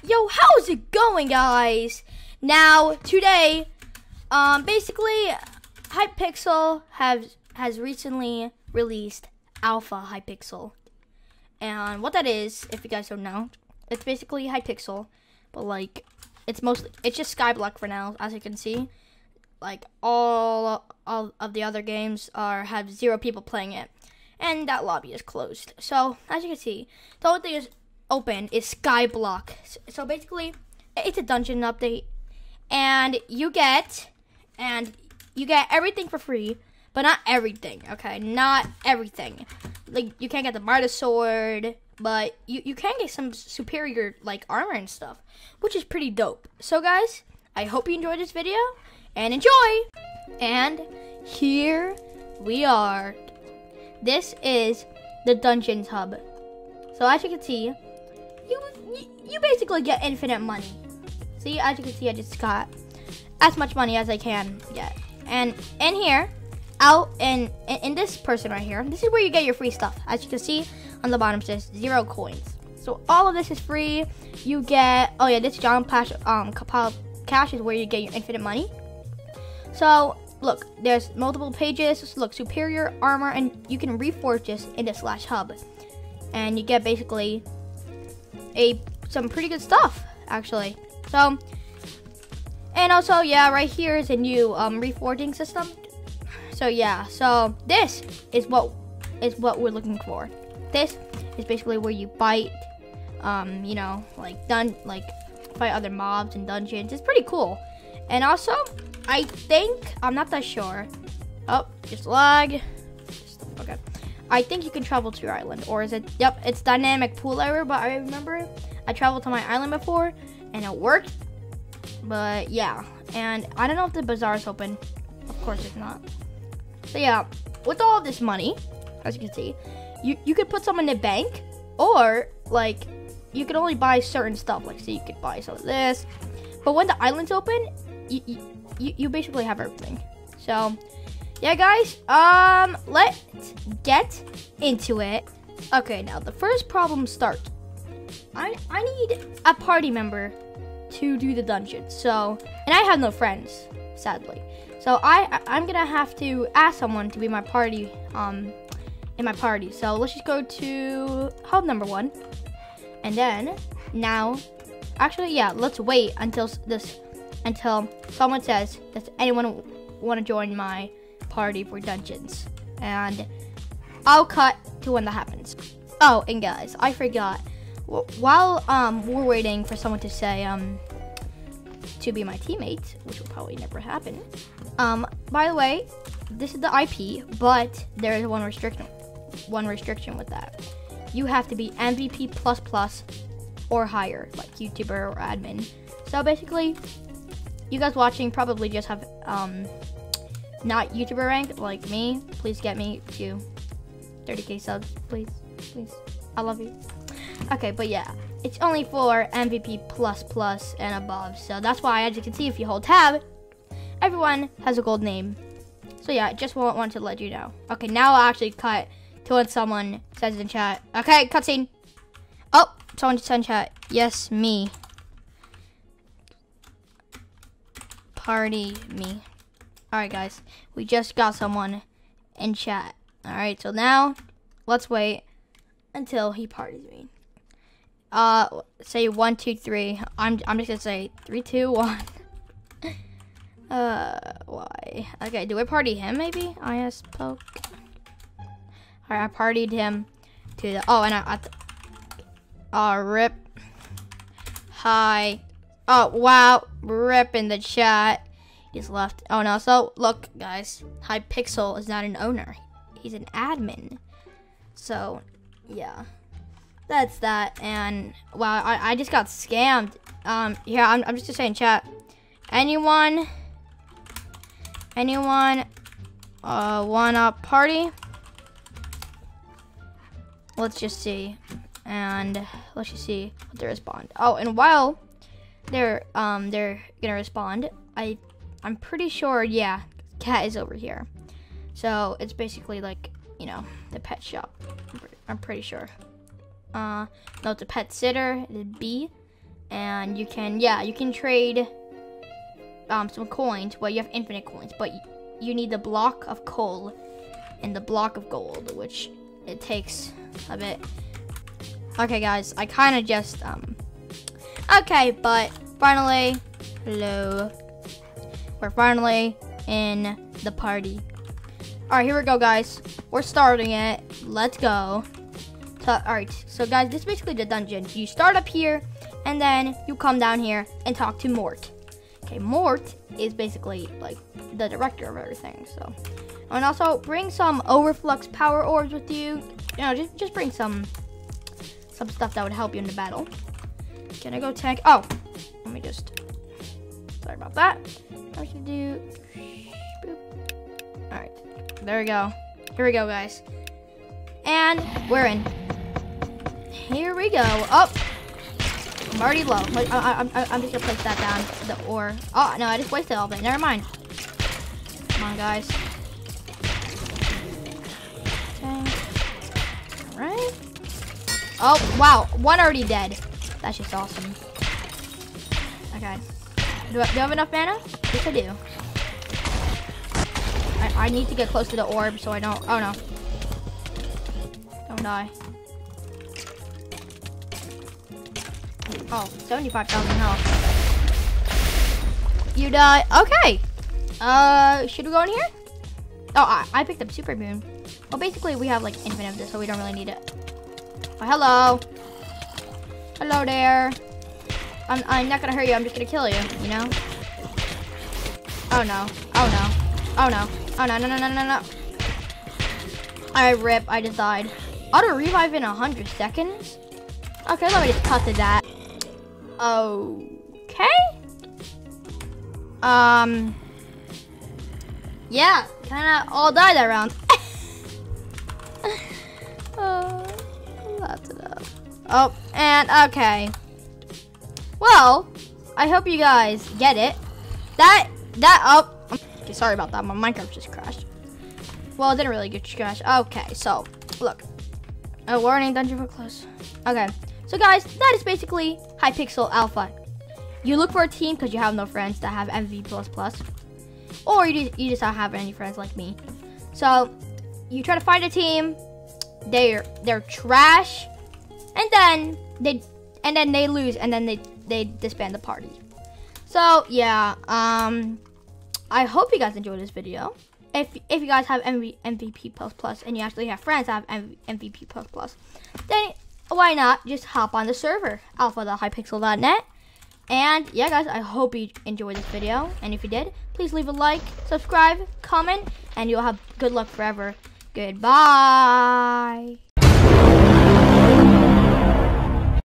Yo, how's it going, guys? Now, today, um, basically, Hypixel has has recently released Alpha Hypixel, and what that is, if you guys don't know, it's basically Hypixel, but like, it's mostly it's just Skyblock for now, as you can see. Like all all of the other games are have zero people playing it, and that lobby is closed. So as you can see, the only thing is open is Skyblock. So basically, it's a dungeon update, and you get and you get everything for free, but not everything. Okay, not everything. Like you can't get the Midas sword, but you you can get some superior like armor and stuff, which is pretty dope. So guys, I hope you enjoyed this video and enjoy. And here we are. This is the Dungeons Hub. So as you can see, you you basically get infinite money. See, as you can see, I just got as much money as I can get. And in here, out in, in in this person right here, this is where you get your free stuff. As you can see on the bottom says zero coins. So all of this is free. You get oh yeah, this John Pash um cash is where you get your infinite money. So look, there's multiple pages. Look, superior armor, and you can reforge this into slash hub, and you get basically a some pretty good stuff actually. So, and also yeah, right here is a new um, reforging system. So yeah, so this is what is what we're looking for. This is basically where you bite, um, you know, like done like fight other mobs and dungeons. It's pretty cool. And also, I think I'm not that sure. Oh, just lag. I think you can travel to your island, or is it? Yep, it's dynamic pool error. But I remember I traveled to my island before, and it worked. But yeah, and I don't know if the bazaar is open. Of course it's not. So yeah, with all this money, as you can see, you you could put some in the bank, or like you can only buy certain stuff. Like, so you could buy some of this. But when the island's open, you, you, you basically have everything. So, yeah, guys, um, let's get into it. Okay, now the first problem starts. I, I need a party member to do the dungeon. So, and I have no friends, sadly. So I, I'm gonna have to ask someone to be my party, um, in my party. So let's just go to hub number one. And then now, actually, yeah, let's wait until this until someone says, Does anyone want to join my party for dungeons? And I'll cut to when that happens. Oh, and guys, I forgot. While um, we're waiting for someone to say um, to be my teammate, which will probably never happen. Um, by the way, this is the IP, but there is one restriction. One restriction with that. You have to be MVP plus plus or higher, like YouTuber or admin. So basically, you guys watching probably just have um, not YouTuber rank like me. Please get me to 30k subs, please, please. I love you. Okay, but yeah, it's only for MVP plus plus and above. So that's why, as you can see, if you hold tab, everyone has a gold name. So yeah, I just want to let you know. Okay, now I'll actually cut to when someone says in chat. Okay, cutscene. Oh, someone just in chat. Yes, me. party me. Alright, guys. We just got someone in chat. Alright, so now let's wait until he parties me. Uh, say one, two, three. I'm, I'm just gonna say three, two, one. uh, why? Okay, do I party him maybe? I IS poke. Alright, I partied him to the, oh, and I, I uh, rip. Hi. Oh, wow. Rip in the chat. He's left. Oh, no. So, look, guys. Hypixel is not an owner. He's an admin. So, yeah. That's that. And, wow, I, I just got scammed. Um, yeah, I'm, I'm just saying, chat. Anyone? Anyone uh, wanna party? Let's just see. And let's just see what they respond. Oh, and while they're um they're gonna respond. I I'm pretty sure yeah, cat is over here. So it's basically like you know the pet shop. I'm pretty sure. Uh, no, it's a pet sitter. It's B. and you can yeah you can trade um, some coins. Well, you have infinite coins, but you, you need the block of coal and the block of gold, which it takes a bit. Okay, guys, I kind of just um. Okay, but finally, hello. We're finally in the party. All right, here we go, guys. We're starting it. Let's go. So, all right, so guys, this is basically the dungeon. You start up here, and then you come down here and talk to Mort. Okay, Mort is basically like the director of everything. So, and also bring some overflux power orbs with you. You know, just just bring some some stuff that would help you in the battle. Can I go tank? Oh, let me just. Sorry about that. I should do. All right, there we go. Here we go, guys. And we're in. Here we go. Oh. I'm already low. I, am just gonna place that down. The ore. Oh, no, I just wasted all of it. Never mind. Come on, guys. Okay. Alright. Oh, wow. One already dead. That's just awesome. Okay. Do I, do I have enough mana? Yes, I do. I, I need to get close to the orb so I don't... Oh, no. Don't die. Oh, 75,000 health. You die. Okay. Uh, should we go in here? Oh, I, I picked up Superboom. Well, basically, we have, like, infinite of this, so we don't really need it. Oh, hello. Hello there. I'm, I'm not gonna hurt you. I'm just gonna kill you, you know? Oh, no. Oh, no. Oh, no. Oh, no, no, no, no, no, no. I rip. I just died. Auto revive in 100 seconds? Okay, let me just cut to that. Okay. Um. Yeah, kind of all died that round. uh, that's enough. Oh, and okay. Well, I hope you guys get it. That that. Oh, okay, sorry about that. My Minecraft just crashed. Well, it didn't really get crashed. Okay, so look. A warning, dungeon for close. Okay. So guys, that is basically Hypixel Alpha. You look for a team because you have no friends that have MVP++. Or you you just don't have any friends like me. So you try to find a team, they're they're trash, and then they and then they lose and then they they disband the party. So yeah, um I hope you guys enjoyed this video. If if you guys have MV, MVP plus plus and you actually have friends that have MVP plus plus, then why not just hop on the server, alpha.hypixel.net. And yeah, guys, I hope you enjoyed this video. And if you did, please leave a like, subscribe, comment, and you'll have good luck forever. Goodbye.